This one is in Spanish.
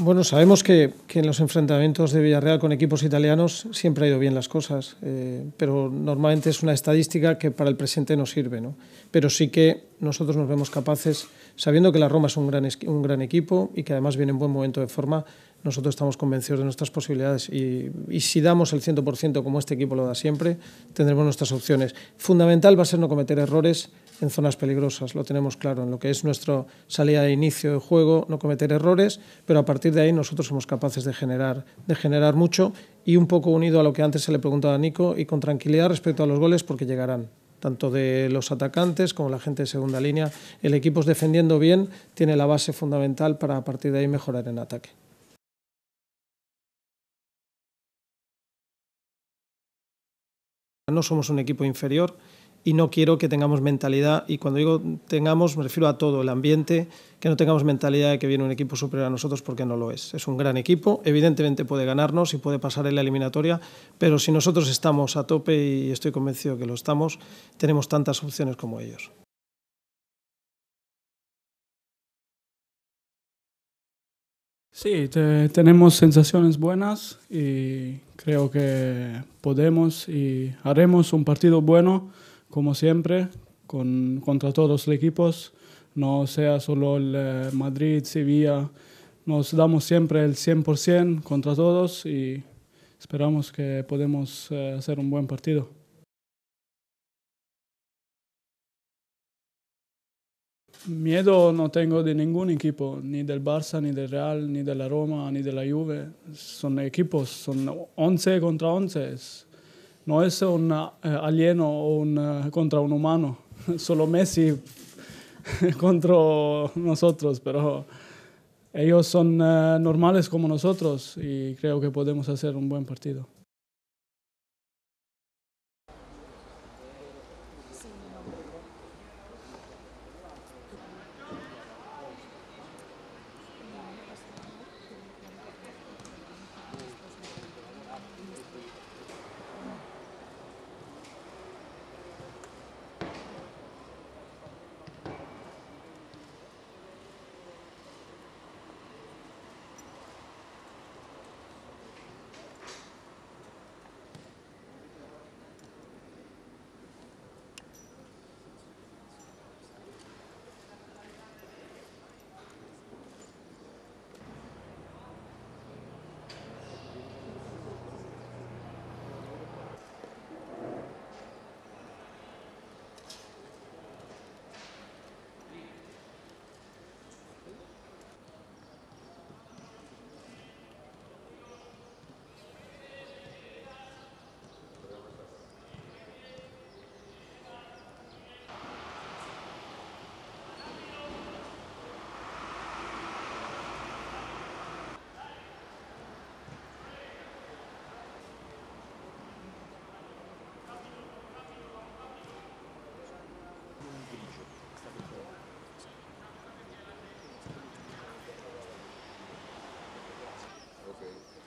Bueno, sabemos que, en los enfrentamientos de Villarreal con equipos italianos siempre ha ido bien las cosas, eh, pero normalmente es una estadística que para el presente no sirve. ¿no? Pero sí que nosotros nos vemos capaces, sabiendo que la Roma es un gran, un gran equipo y que además viene en buen momento de forma, nosotros estamos convencidos de nuestras posibilidades y, y si damos el 100% como este equipo lo da siempre, tendremos nuestras opciones. Fundamental va a ser no cometer errores en zonas peligrosas, lo tenemos claro, en lo que es nuestra salida de inicio de juego, no cometer errores, pero a partir de ahí nosotros somos capaces de generar, de generar mucho y un poco unido a lo que antes se le preguntaba a Nico y con tranquilidad respecto a los goles porque llegarán tanto de los atacantes como la gente de segunda línea. El equipo defendiendo bien tiene la base fundamental para a partir de ahí mejorar en ataque. No somos un equipo inferior, y no quiero que tengamos mentalidad, y cuando digo tengamos me refiero a todo el ambiente, que no tengamos mentalidad de que viene un equipo superior a nosotros porque no lo es. Es un gran equipo, evidentemente puede ganarnos y puede pasar en la eliminatoria, pero si nosotros estamos a tope y estoy convencido que lo estamos, tenemos tantas opciones como ellos. Sí, tenemos sensaciones buenas y creo que podemos y haremos un partido bueno como siempre, con, contra todos los equipos, no sea solo el eh, Madrid, Sevilla, nos damos siempre el 100% contra todos y esperamos que podemos eh, hacer un buen partido. Miedo no tengo de ningún equipo, ni del Barça, ni del Real, ni de la Roma, ni de la Juve. Son equipos, son 11 contra 11 no es un uh, alieno o un, uh, contra un humano, solo Messi contra nosotros, pero ellos son uh, normales como nosotros y creo que podemos hacer un buen partido. Okay.